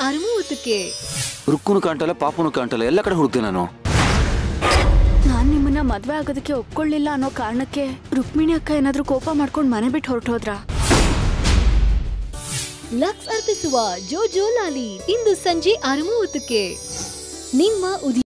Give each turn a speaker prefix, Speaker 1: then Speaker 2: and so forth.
Speaker 1: ಆರು
Speaker 2: ರುಕ್ಕುನು ಕಾಣ್ತಲ್ಲ ಪಾಪನು ಕಾಣ್ತಲ್ಲ ಎಲ್ಲ ಕಡೆ ಹುಡುಕ್ತೆ ನಾನು.
Speaker 3: ನಾನ್ ನಿಮ್ಮನ್ನ ಮದ್ವೆ ಆಗೋದಕ್ಕೆ ಒಪ್ಕೊಳ್ಳಿಲ್ಲ ಅನ್ನೋ ಕಾರಣಕ್ಕೆ ರುಕ್ಮಿಣಿ ಅಕ್ಕ ಏನಾದ್ರೂ ಕೋಪ ಮಾಡ್ಕೊಂಡು ಮನೆ ಬಿಟ್ಟು ಹೊರಟೋದ್ರ
Speaker 1: ಲಕ್ಸ್ ಅರ್ಪಿಸುವ ಜೋ ಜೋ ಲಾಲಿ ಇಂದು ಸಂಜೆ ಆರು ನಿಮ್ಮ ಉದಿ